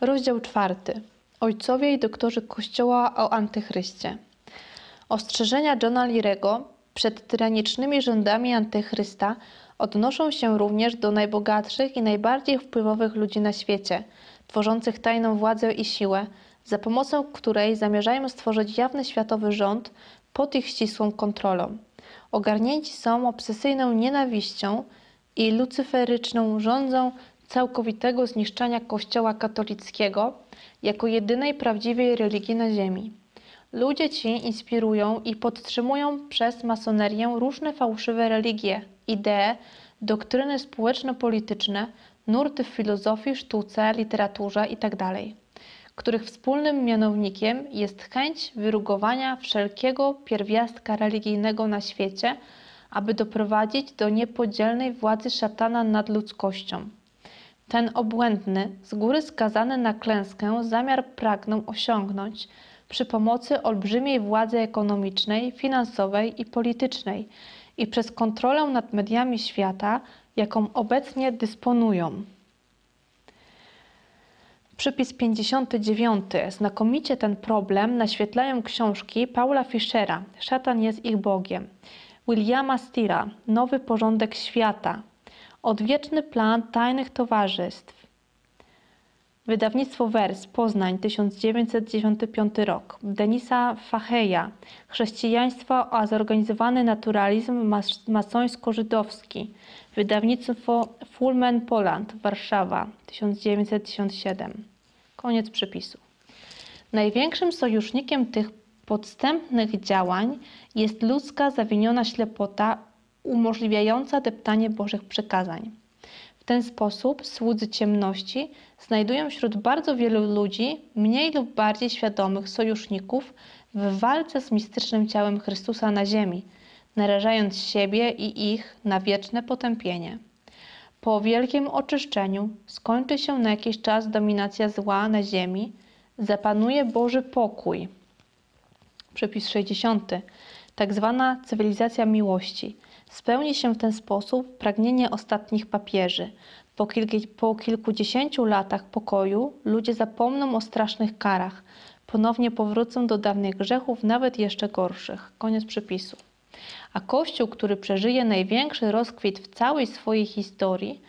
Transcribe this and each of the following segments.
Rozdział czwarty. Ojcowie i doktorzy Kościoła o antychryście. Ostrzeżenia Johna Lirego przed tyranicznymi rządami antychrysta odnoszą się również do najbogatszych i najbardziej wpływowych ludzi na świecie, tworzących tajną władzę i siłę, za pomocą której zamierzają stworzyć jawny światowy rząd pod ich ścisłą kontrolą. Ogarnięci są obsesyjną nienawiścią i lucyferyczną rządzą całkowitego zniszczenia Kościoła katolickiego jako jedynej prawdziwej religii na ziemi. Ludzie ci inspirują i podtrzymują przez masonerię różne fałszywe religie, idee, doktryny społeczno-polityczne, nurty w filozofii, sztuce, literaturze itd., których wspólnym mianownikiem jest chęć wyrugowania wszelkiego pierwiastka religijnego na świecie, aby doprowadzić do niepodzielnej władzy szatana nad ludzkością. Ten obłędny, z góry skazany na klęskę zamiar pragną osiągnąć przy pomocy olbrzymiej władzy ekonomicznej, finansowej i politycznej i przez kontrolę nad mediami świata, jaką obecnie dysponują. Przypis 59. Znakomicie ten problem naświetlają książki Paula Fischera Szatan jest ich Bogiem, Williama Stira Nowy porządek świata, Odwieczny plan tajnych towarzystw. Wydawnictwo Wers, Poznań, 1995 rok. Denisa Facheja. Chrześcijaństwo a zorganizowany naturalizm mas masońsko-żydowski. Wydawnictwo Fulmen Poland, Warszawa, 1997. Koniec przepisu. Największym sojusznikiem tych podstępnych działań jest ludzka zawiniona ślepota umożliwiająca deptanie Bożych przekazań. W ten sposób słudzy ciemności znajdują wśród bardzo wielu ludzi mniej lub bardziej świadomych sojuszników w walce z mistycznym ciałem Chrystusa na ziemi, narażając siebie i ich na wieczne potępienie. Po wielkim oczyszczeniu skończy się na jakiś czas dominacja zła na ziemi, zapanuje Boży pokój. Przepis 60. Tak zwana cywilizacja miłości – Spełni się w ten sposób pragnienie ostatnich papieży. Po, po kilkudziesięciu latach pokoju ludzie zapomną o strasznych karach, ponownie powrócą do dawnych grzechów, nawet jeszcze gorszych. Koniec przepisu. A Kościół, który przeżyje największy rozkwit w całej swojej historii,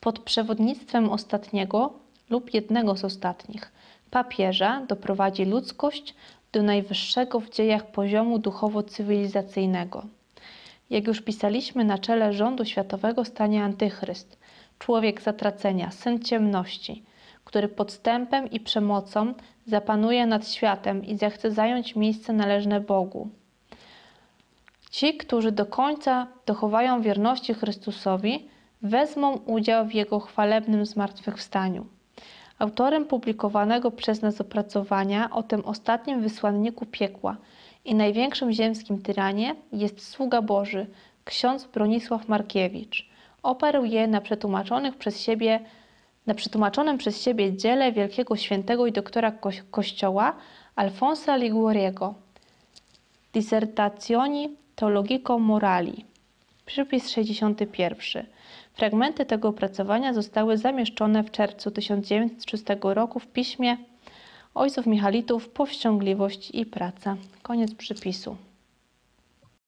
pod przewodnictwem ostatniego lub jednego z ostatnich papieża, doprowadzi ludzkość do najwyższego w dziejach poziomu duchowo-cywilizacyjnego. Jak już pisaliśmy, na czele rządu światowego stanie antychryst, człowiek zatracenia, syn ciemności, który podstępem i przemocą zapanuje nad światem i zechce zająć miejsce należne Bogu. Ci, którzy do końca dochowają wierności Chrystusowi, wezmą udział w Jego chwalebnym zmartwychwstaniu. Autorem publikowanego przez nas opracowania o tym ostatnim wysłanniku piekła – i największym ziemskim tyranie jest sługa Boży, ksiądz Bronisław Markiewicz. Oparł je na przetłumaczonych przez siebie na przetłumaczonym przez siebie dziele wielkiego świętego i doktora ko Kościoła Alfonsa Liguoriego Dissertazioni Teologico Morali Przypis 61. Fragmenty tego opracowania zostały zamieszczone w czerwcu 1906 roku w piśmie Ojców Michalitów, powściągliwość i praca. Koniec przypisu.